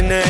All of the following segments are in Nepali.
in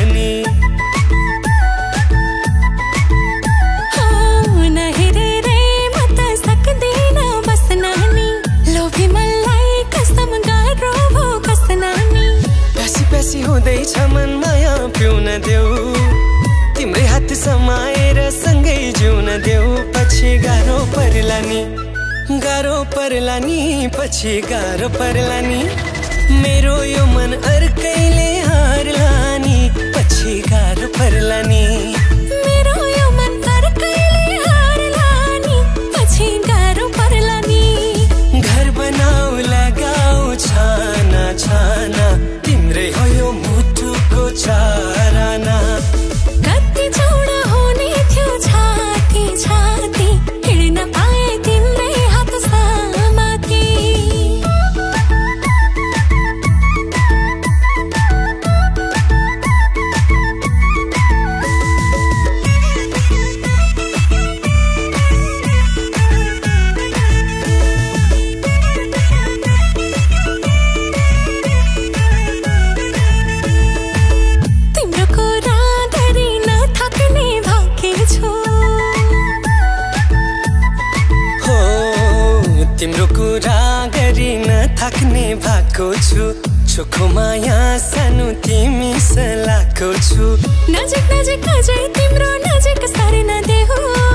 तिम्रो कुरा गरिन थाक्ने भएको छु। चोखो माया सानो तिमी सलाएको छु। नजिक नजिक नजिक तिम्रो नजिक साह्रै नदेऊ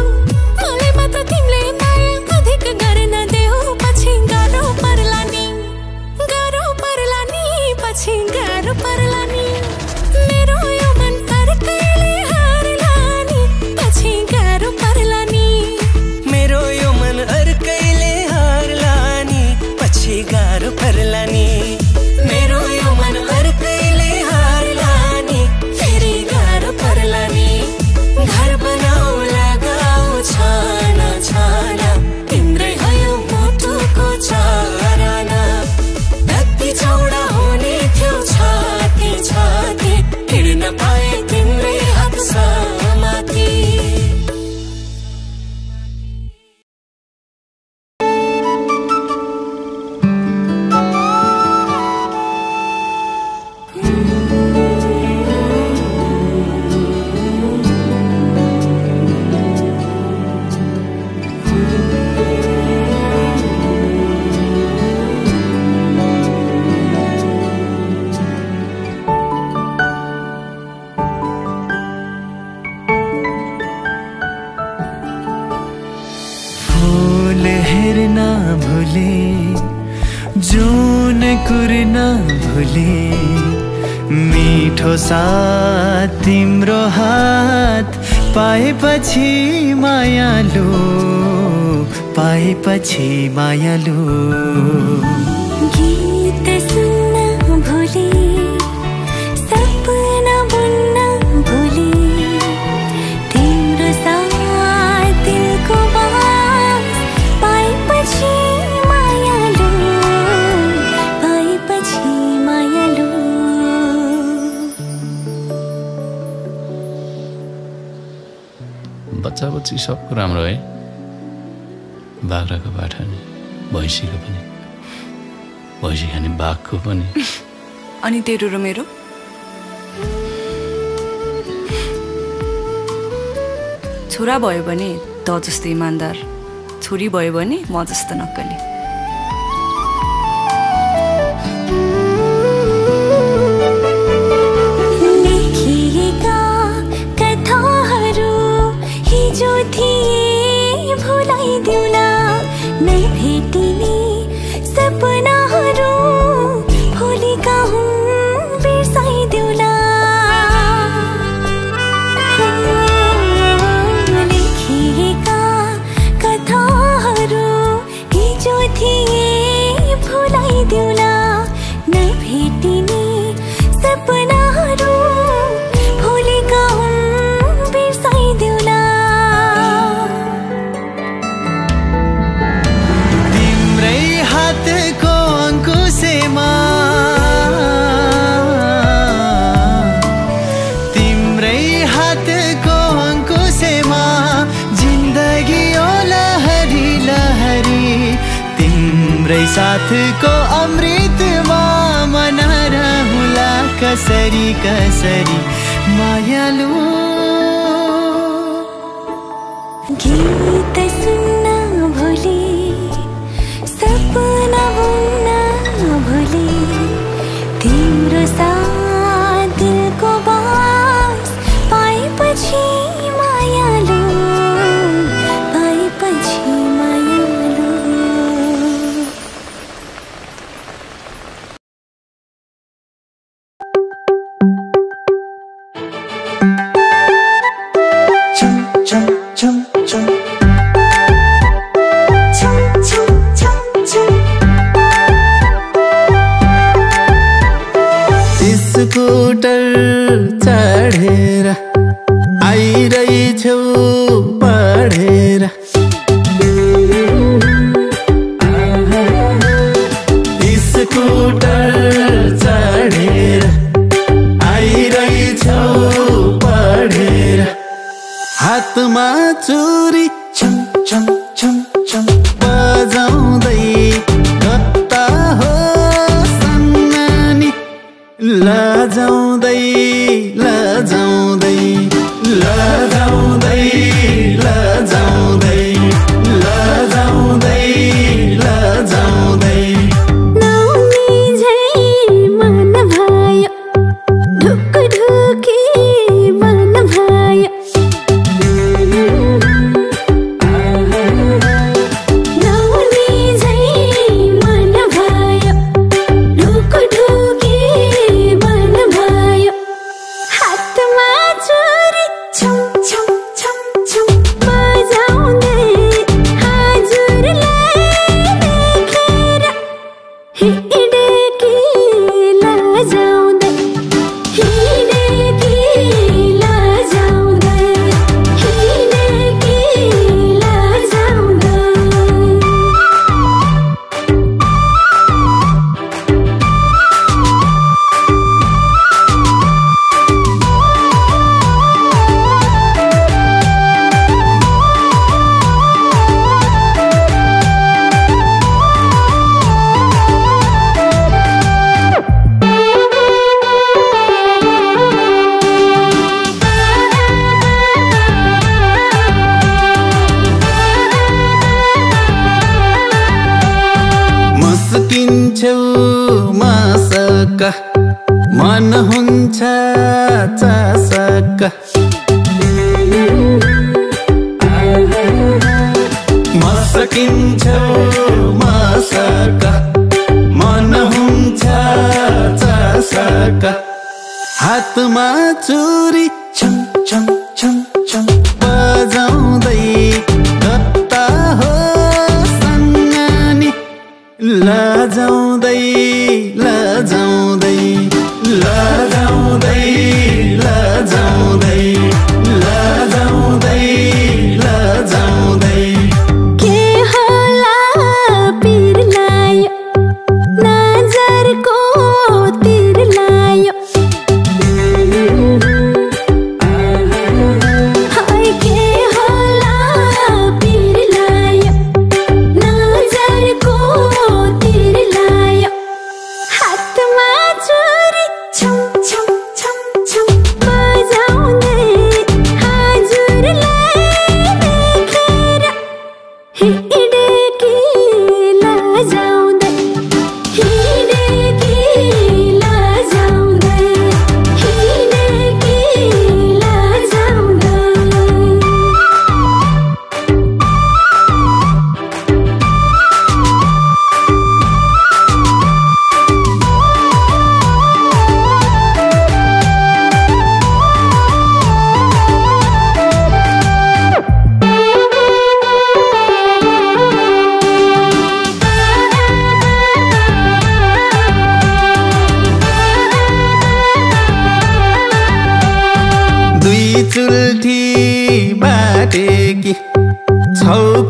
बाछी सब राम्रो है। बाख्राको पाठा नि भैँसीको पनि भैँसी खाने बाघको पनि। अनि तेरो र मेरो? छोरा भयो भने त जस्तै इमान्दार छोरी भयो भने म जस्तो नक्कली। हाथ को अमृत माँ मना रहुला कसरी कसरी मायालू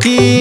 कि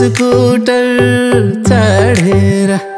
स्कूटर चढ़े रहा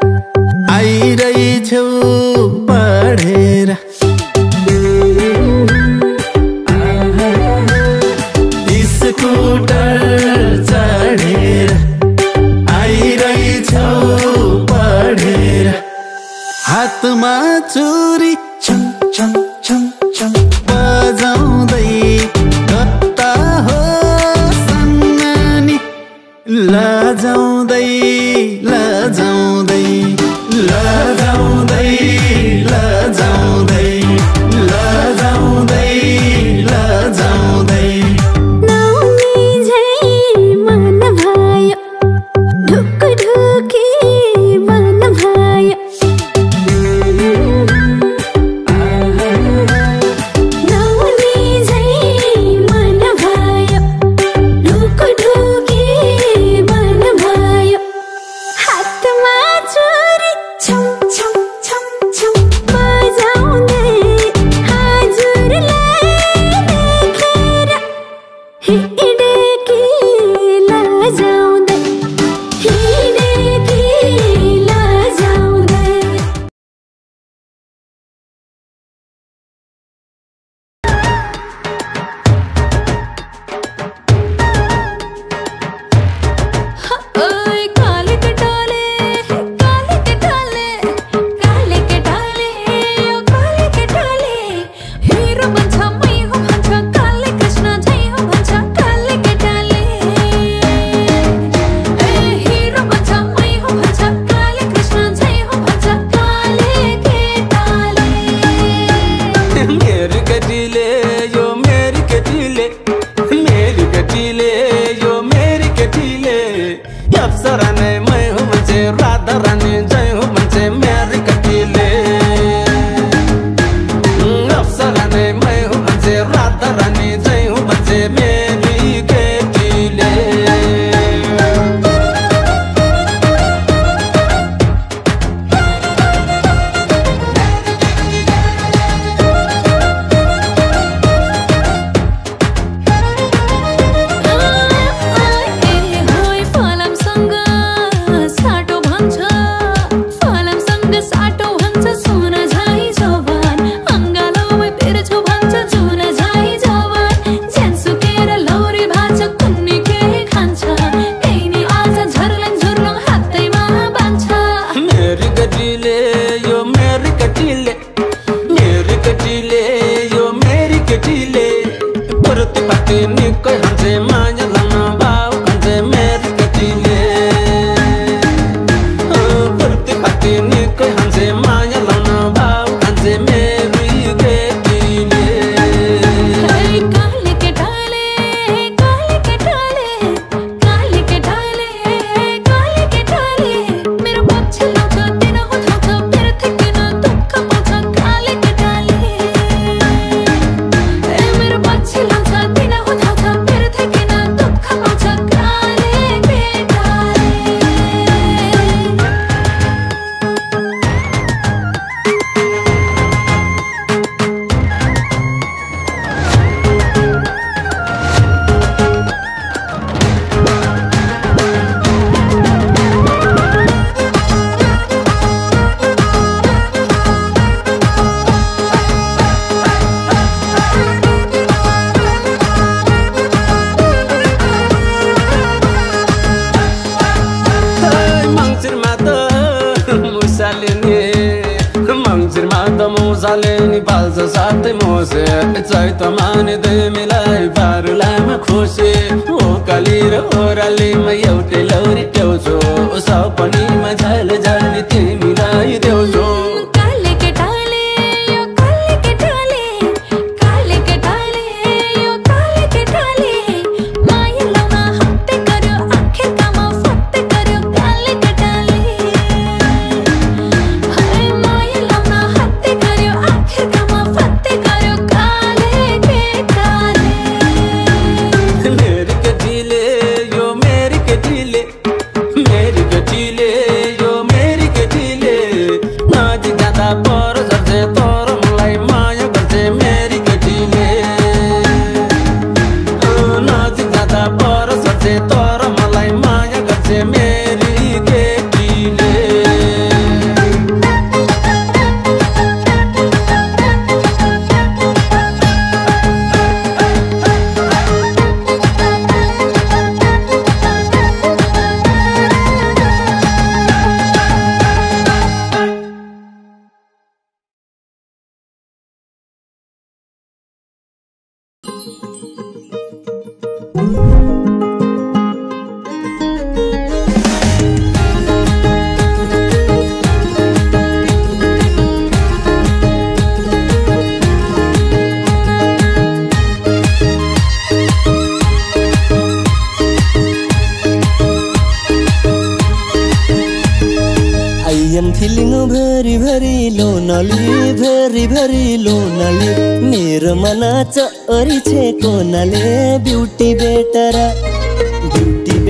आज साथै मोसे चैत मानिँदै मिलाई बार लामा खोसे हो काली र ओह्रालीमा एउटै लौरी ट्याउँछु सपनीमा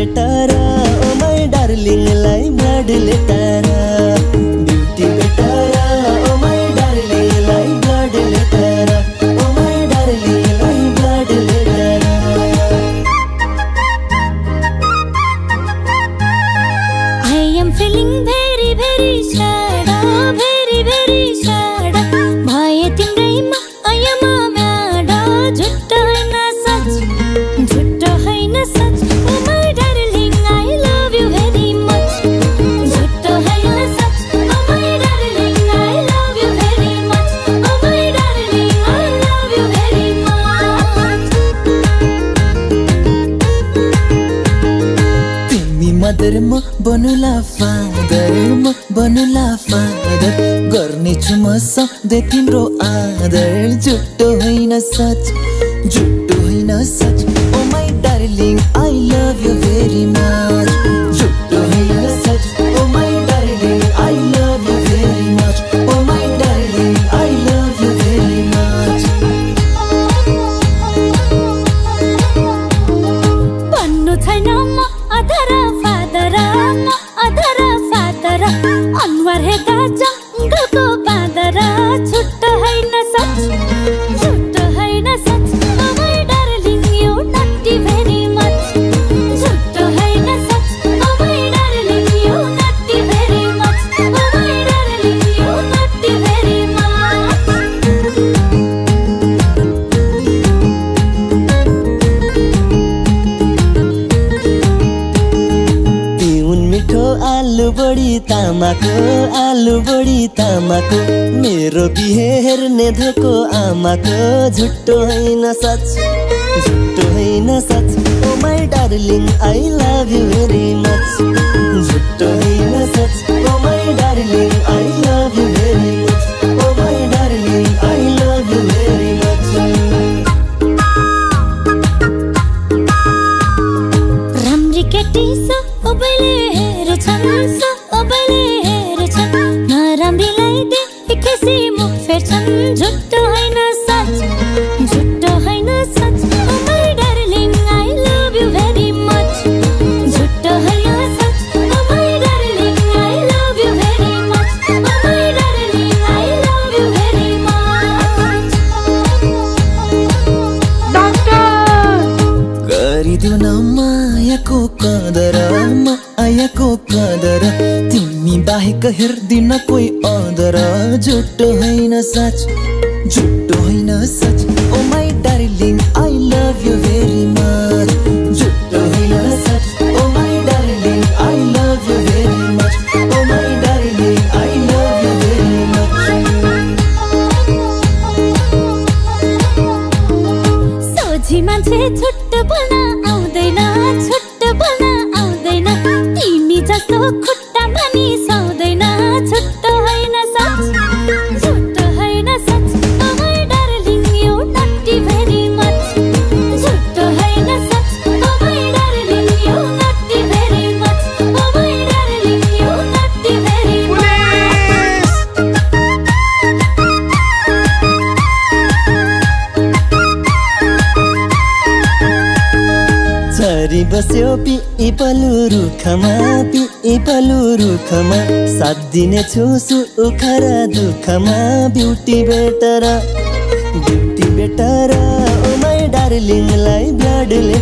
लेटारा ओ माय डार्लिंग लाई ब्लड लेटारा बनुला फादर गर्नेछु म सधैँ तिम्रो आदर। झुट्टो होइन सच झुट्टो होइन सच। झुटो होइन सच झुटो होइन सच। ओ my darling I love you very much झुटो होइन सच ओ my darling I love you फरक हेर्दिन कोही अदर झुटो होइन सच झुटो होइन सच। दिनेछु उखरा दुःखमा beauty better. Beauty better oh my डार्लिङलाई ब्लडले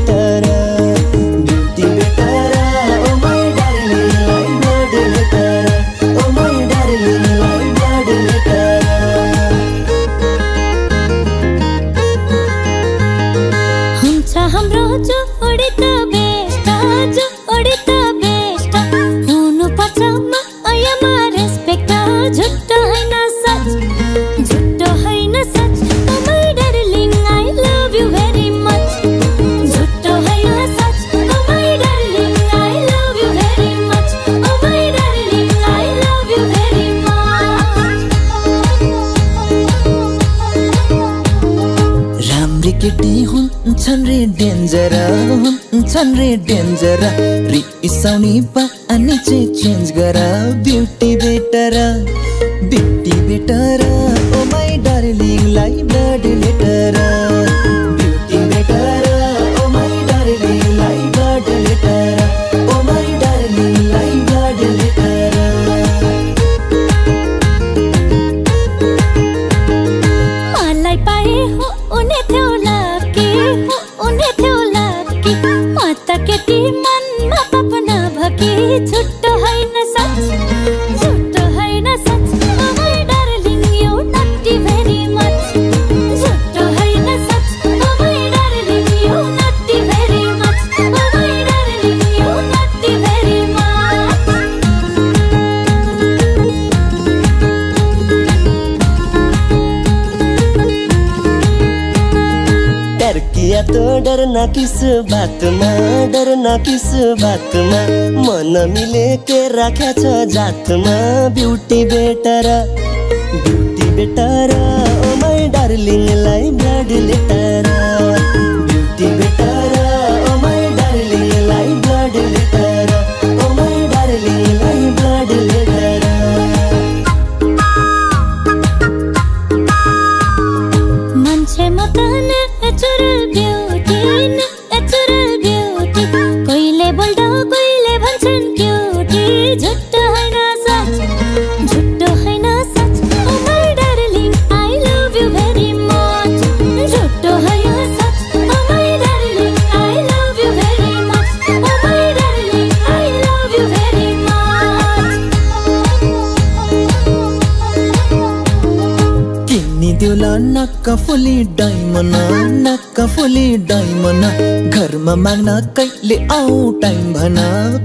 म माग्न कहिले आउ टाइम भन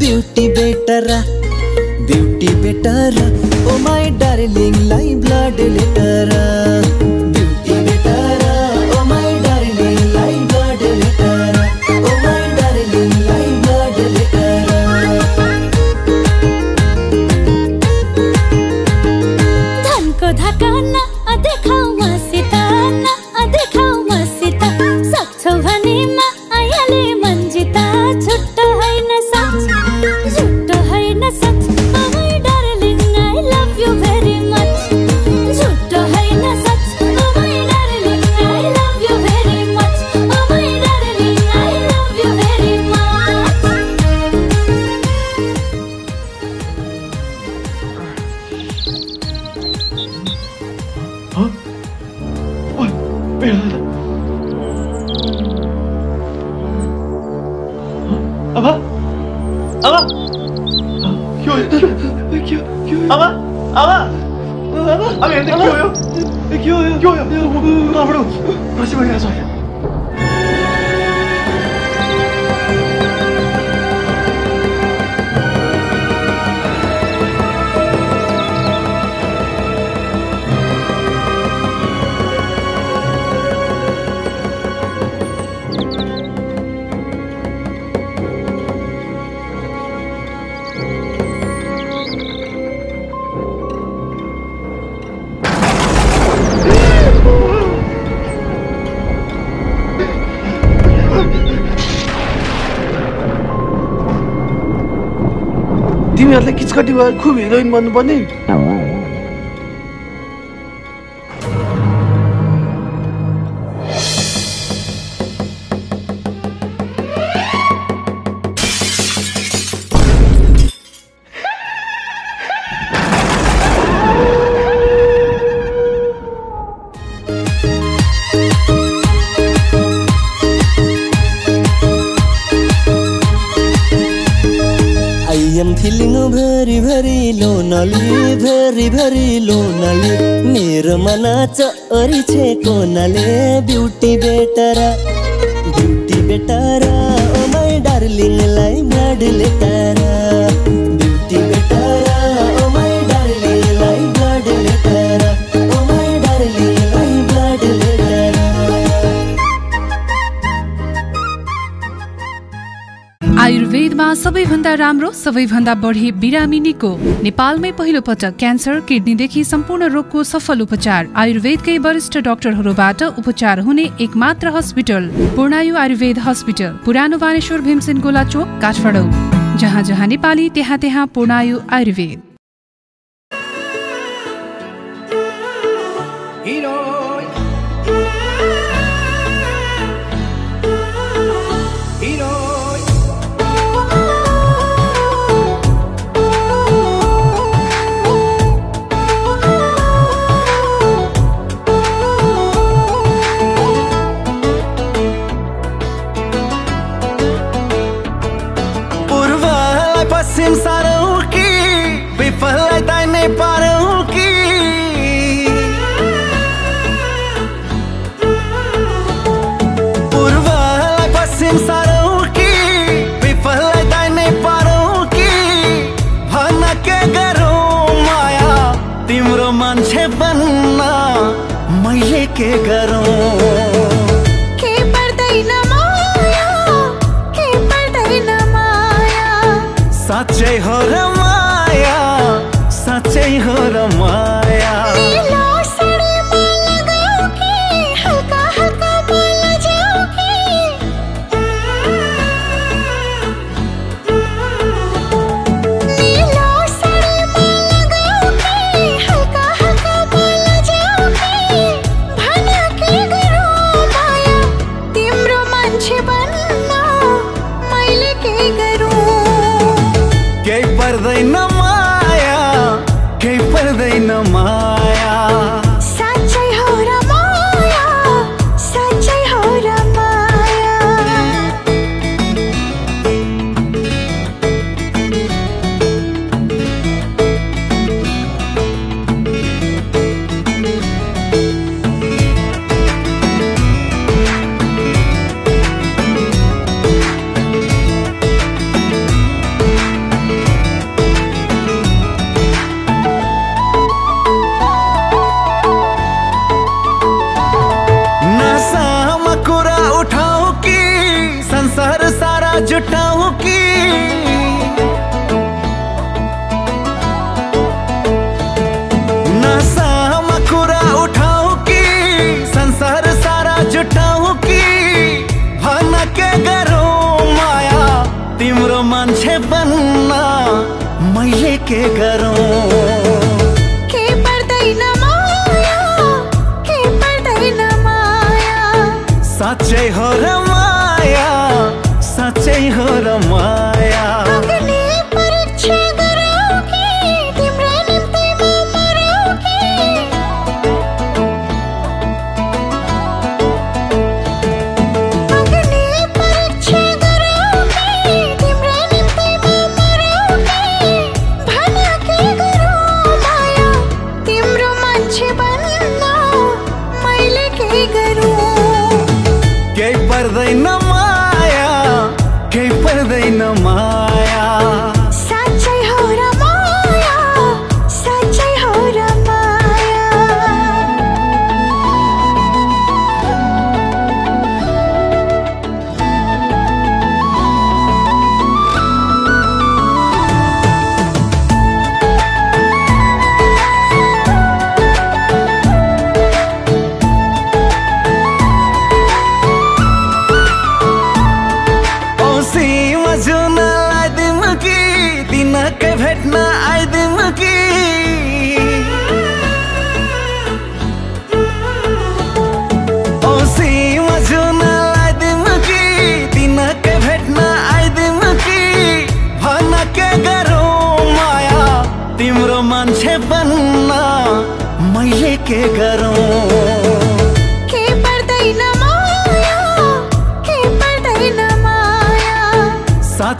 ब्युटी बेटर ब्युटी बेटर तिमीहरूलाई किचकटी भएर खुब हिरोइन बन्नुपर्ने। सबैभन्दा बढी बिरामिनीको नेपालमै पहिलो पटक क्यान्सर किडनीदेखि सम्पूर्ण रोगको सफल उपचार। आयुर्वेदकै वरिष्ठ डाक्टरहरूबाट उपचार हुने एक मात्र हस्पिटल पूर्णायु आयुर्वेद हस्पिटल पुरानो बानेश्वर भीमसेन गोला चोक काठमाडौँ। जहाँ जहाँ नेपाली त्यहाँ त्यहाँ पूर्णायु आयुर्वेद।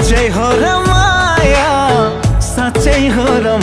साँच्चै हो र माया हो र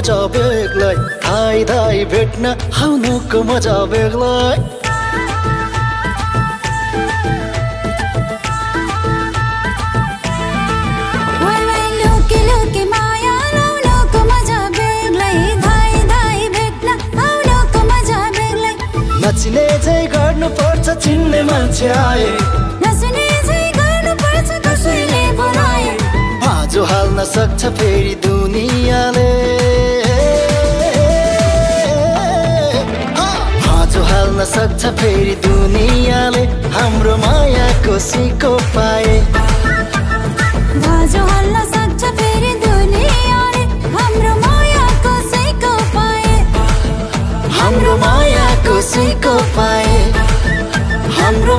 मजा बेग्लै। थाई थाई भेट्न आउनुको मजा बेग्लै। नाच्ने चाहिँ चिन्ने मान्छे आए। हाल्न सक्छ फेरि दुनियाँले। सक्छ फेरि दुनियाँले हाम्रो मायाको सिको पाए। फेरि हाम्रो मायाको सिको पाए। हाम्रो मायाको पाए। हाम्रो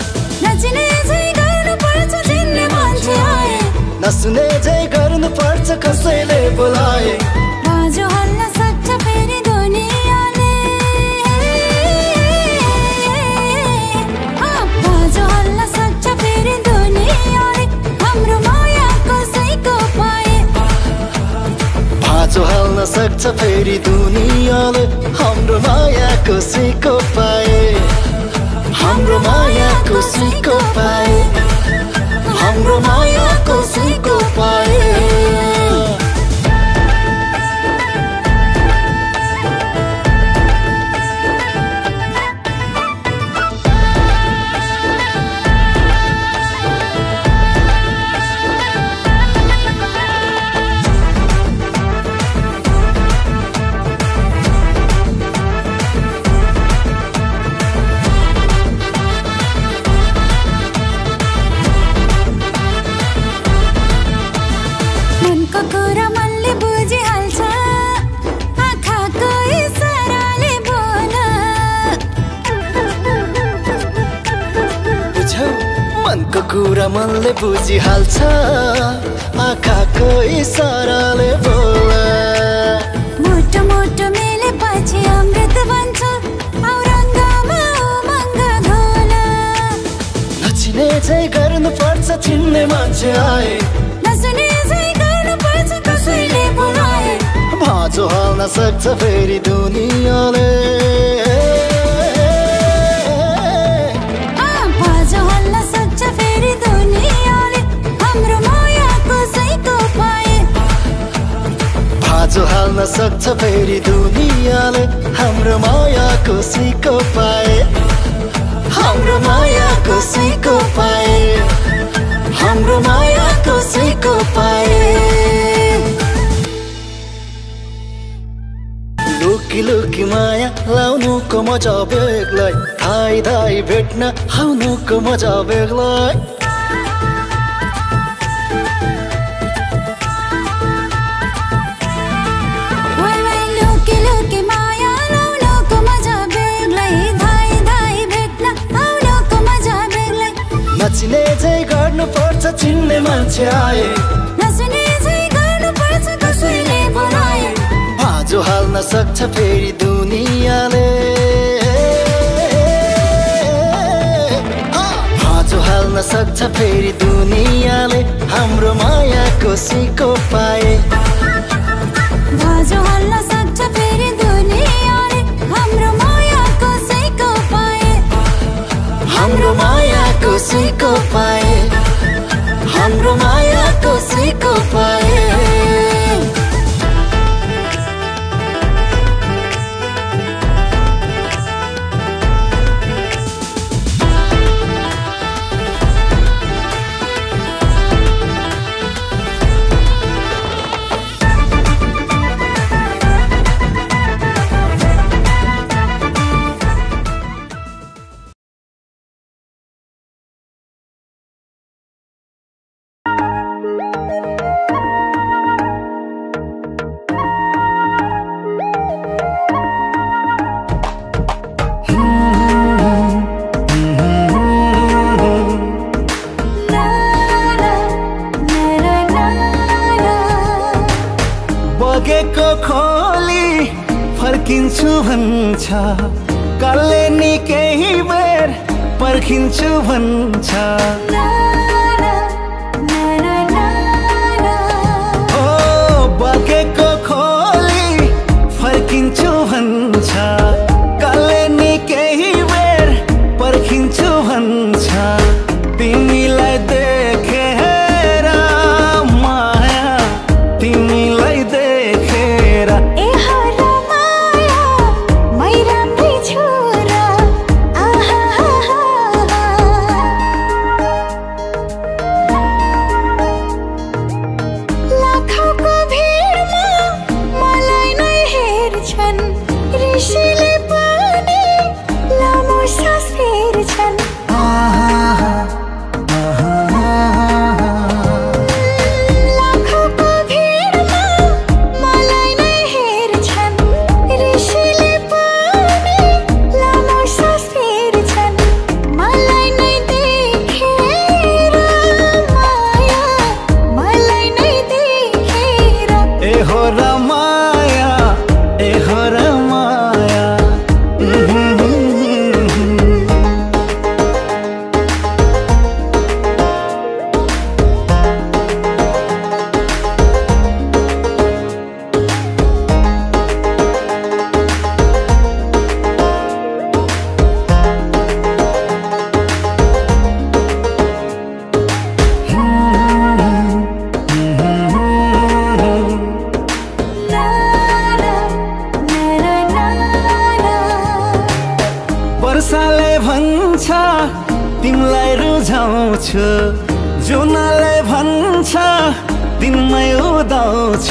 नसुने जे गर्नु पर्छ कसैले बोलाए सक्छ फेरि दुनियाले माया कसैको पाए। बाजु सक्छ फेरि हाम्रो माया कसैको पाए। हाम्रो माया कसैको पाए। हाम्रो माया कसैको मनले बुझिहाल्छ आँखाको इसाराले बोल। मोटो मोटो मेलेपछि अमृत बन्छ नचिने चाहिँ गर्नुपर्छ चिन्ने मान्छे आए। भाँचो हाल्न सक्छ फेरि दुनियाँले। भाँचो हाल्न सक्छ फेरि दुनियाँले हाम्रो माया कसैको पाए। हाम्रो माया कसैको पाए। हाम्रो माया कसैको पाए। लुकी लुकी माया लाउनुको मजा बेग्लै। धाई धाई भेट्न आउनुको मजा बेग्लै। नचिने चाहिँ गर्नुपर्छ चिन्ने मान्छे आए। नसुने भाँजो हाल्न सक्छ फेरि दुनियाँले। भाँजो हाल्न सक्छ फेरि दुनियाँले हाम्रो माया कसैको पाए। हल्न सक्छ फेरि दुनियाँले हाम्रो माया कसैको पाए। हाम्रो माया कसैको पाए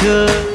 Good.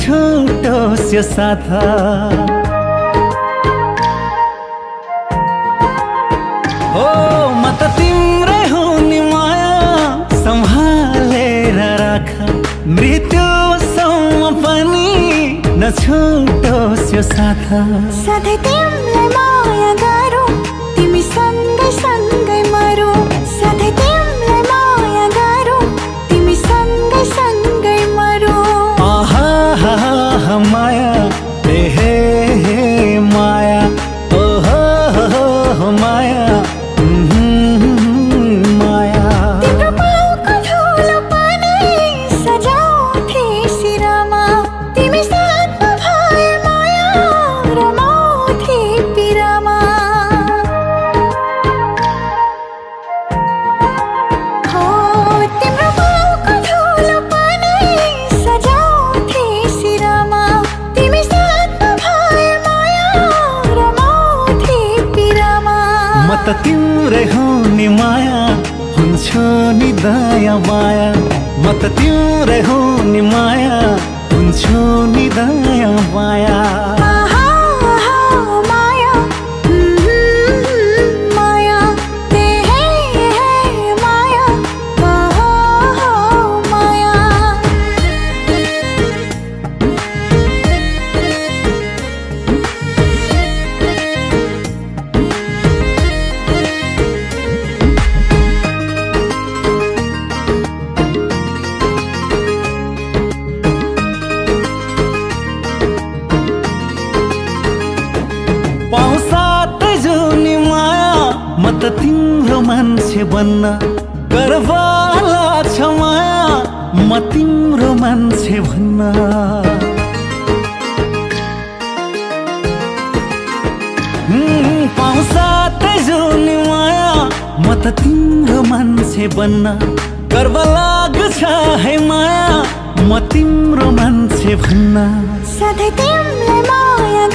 छोटोस्य साथा। हो म त तिम्रै हो नि माया सम्हालेर राख। मृत्युसम्म पनि नछोटोस् यो साथा सधैँ तिमीलाई रहु नि माया हुन्छु नि दया माया। म तिम्रो मान्छे भन्न। माया म त तिम्रो मान्छे बन्न। गर्व लाग्छ है माया म तिम्रो मान्छे भन्न। सधैँ तिमीलाई माया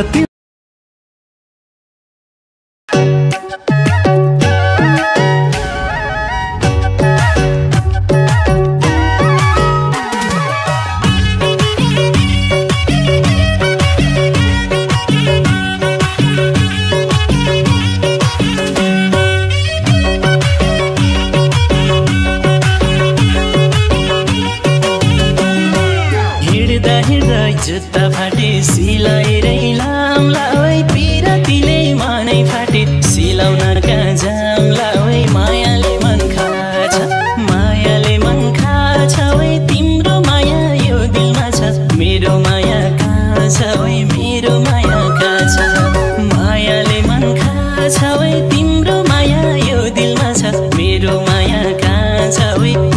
expectativa. माया कहाँ छ